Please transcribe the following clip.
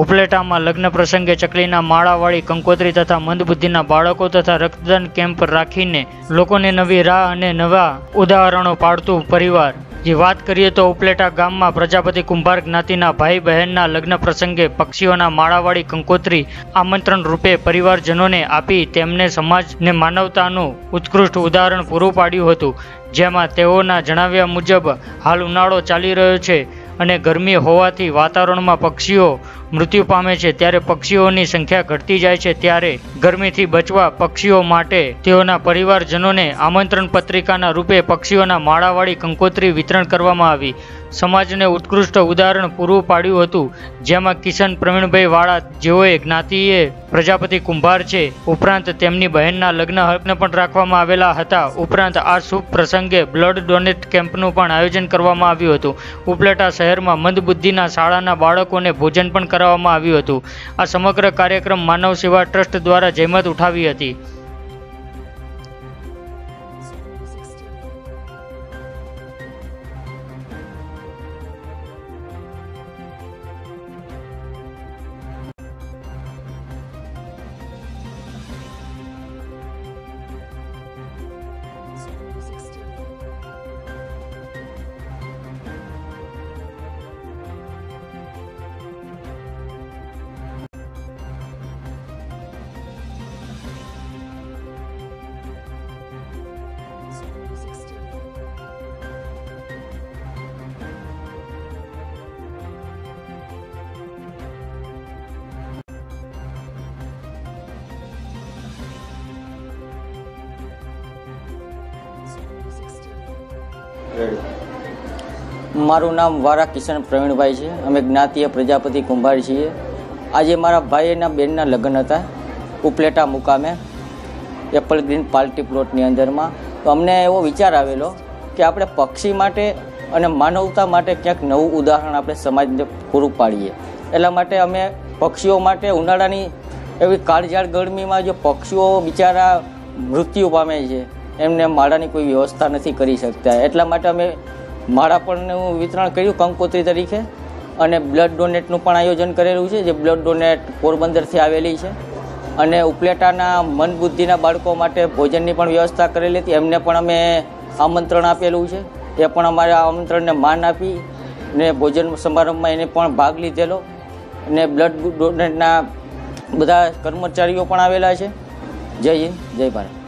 ઉપલેટામાં લગ્ન પ્રસંગે ચકલીના માળાવાળી કંકોત્રી તથા મંદબુદ્ધિના બાળકો તથા રક્તદાન કેમ્પ રાખીને લોકોને નવી રાહ અને નવા ઉદાહરણો પાડતું પરિવાર. જે વાત કરીએ તો ઉપલેટા ગામમાં પ્રજાપતિ કુંભાર જ્ઞાતિના ભાઈ બહેનના લગ્ન પ્રસંગે પક્ષીઓના માળાવાળી કંકોત્રી આમંત્રણ રૂપે પરિવારજનોને આપી તેમને સમાજને માનવતાનું ઉત્કૃષ્ટ ઉદાહરણ પૂરું પાડ્યું હતું. જેમાં તેઓના જણાવ્યા મુજબ હાલ ઉનાળો ચાલી રહ્યો છે અને ગરમી હોવાથી વાતાવરણમાં પક્ષીઓ મૃત્યુ પામે છે ત્યારે પક્ષીઓની સંખ્યા ઘટતી જાય છે ત્યારે ગરમીથી બચવા પક્ષીઓ માટે તેઓના પરિવારજનોને આમંત્રણ પત્રિકાના રૂપે પક્ષીઓના માળાવાળી કંકોત્રી વિતરણ કરવામાં આવી. સમાજને ઉત્કૃષ્ટ ઉદાહરણ પૂરું પાડ્યું હતું, જેમાં કિશન પ્રવીણભાઈ વાળા જેઓએ જ્ઞાતિએ પ્રજાપતિ કુંભાર છે, ઉપરાંત તેમની બહેનના લગ્ન હર્પને પણ રાખવામાં આવેલા હતા, ઉપરાંત આ શુભ પ્રસંગે બ્લડ ડોનેટ કેમ્પનું પણ આયોજન કરવામાં આવ્યું હતું. ઉપલેટા શહેરમાં મંદબુદ્ધિના શાળાના બાળકોને ભોજન પણ કરાવવામાં આવ્યું હતું. આ સમગ્ર કાર્યક્રમ માનવ સેવા ટ્રસ્ટ દ્વારા જહેમત ઉઠાવી હતી. મારું નામ વારા કિશન પ્રવીણભાઈ છે. અમે જ્ઞાતીય પ્રજાપતિ કુંભાર છીએ. આજે મારા ભાઈના બેનના લગ્ન હતા, ઉપલેટા મુકામે, એપલ ગ્રીન પાર્ટી પ્લોટની અંદરમાં. તો અમને એવો વિચાર આવેલો કે આપણે પક્ષી માટે અને માનવતા માટે ક્યાંક નવું ઉદાહરણ આપણે સમાજને પૂરું પાડીએ. એટલા માટે અમે પક્ષીઓ માટે ઉનાળાની એવી કાળઝાળ ગરમીમાં જો પક્ષીઓ બિચારા મૃત્યુ પામે છે એમને માળાની કોઈ વ્યવસ્થા નથી કરી શકતા. એટલા માટે અમે માળા પણનું વિતરણ કર્યું કંકોત્રી તરીકે અને બ્લડ ડોનેટનું પણ આયોજન કરેલું છે, જે બ્લડ ડોનેટ પોરબંદરથી આવેલી છે. અને ઉપલેટાના મન બુદ્ધિના બાળકો માટે ભોજનની પણ વ્યવસ્થા કરેલી હતી. એમને પણ અમે આમંત્રણ આપેલું છે. એ પણ અમારા આમંત્રણને માન આપી ને ભોજન સમારંભમાં એને પણ ભાગ લીધેલો. અને બ્લડ ડોનેટના બધા કર્મચારીઓ પણ આવેલા છે. જય હિન્દ, જય ભારત.